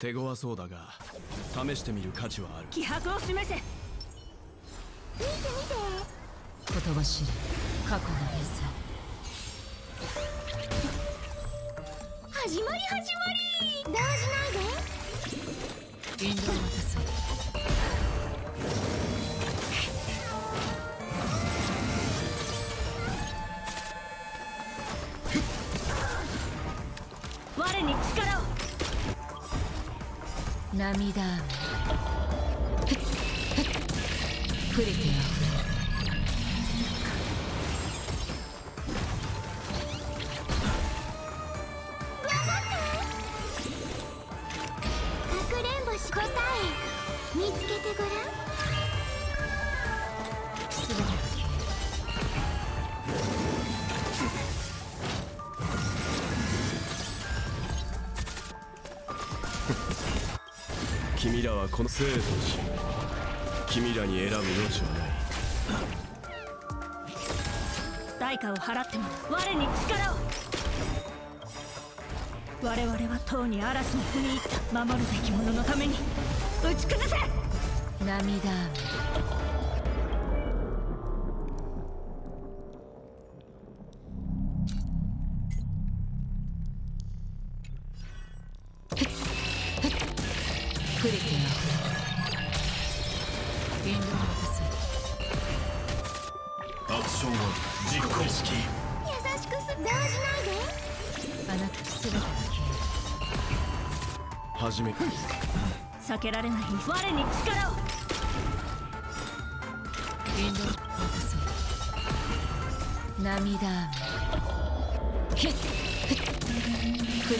手強そうだが試してみる価値はある。気迫を示せ。見て見て。言葉知り過去の連始まり始まり。動じないで。載引導を渡す我涙雨。触れてはかくれんぼし答え見つけてごらん君らはこの生と死君らに選ぶ余地はない。代価を払っても我に力を。我々はとうに嵐に踏み入った守るべき者のために。打ち崩せ。涙。引導を。アクションは実行式優しくす動じない。であなたすべてが消える始め避けられない。我に力を。引導を。渡す涙雨ひっふっ触れ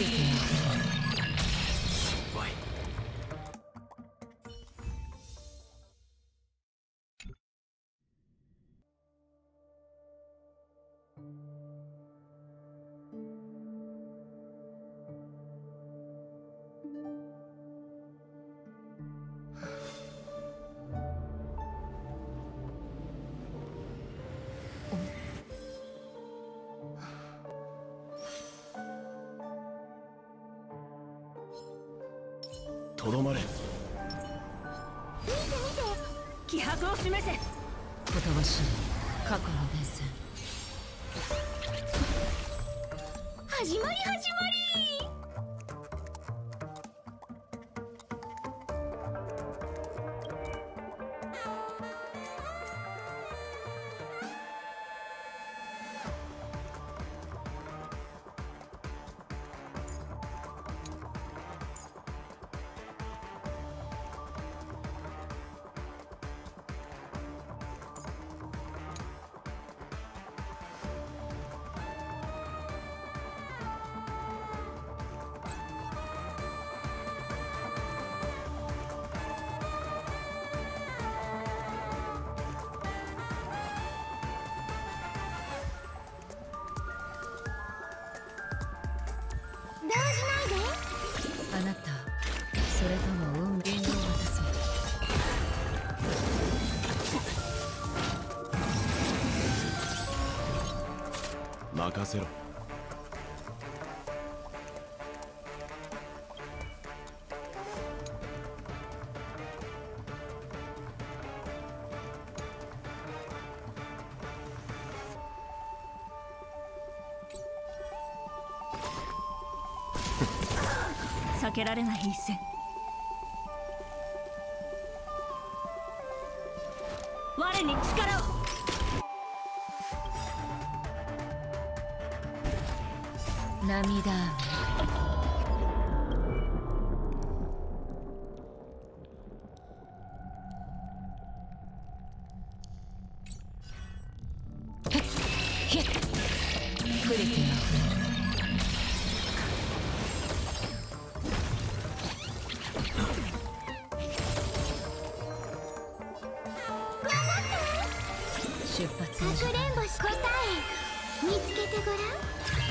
とどまれ。気迫を示せ。言葉知り過去の伝線始まり始まり任せろ。避けられない一戦。我に力を。涙出発かくれ間んぼし答え見つけてごらん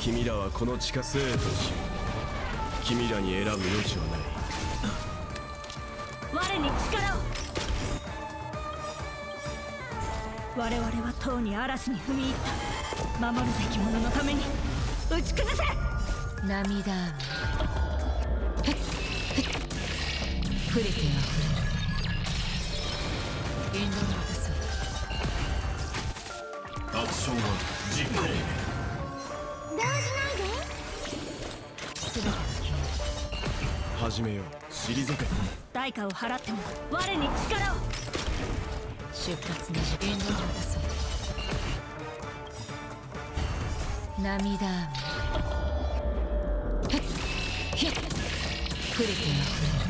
君らはこの地下生と死君らに選ぶ余地はない我に力を我々はとうに嵐に踏み入った。守るべき者のために。打ち崩せ涙雨ふふっ。触れては触れるインドのこそアクション1実行始めよう。退け。代価を払っても我に力を。出発の時インドのこそ涙雨。ふっ。ひっ。触れては触れる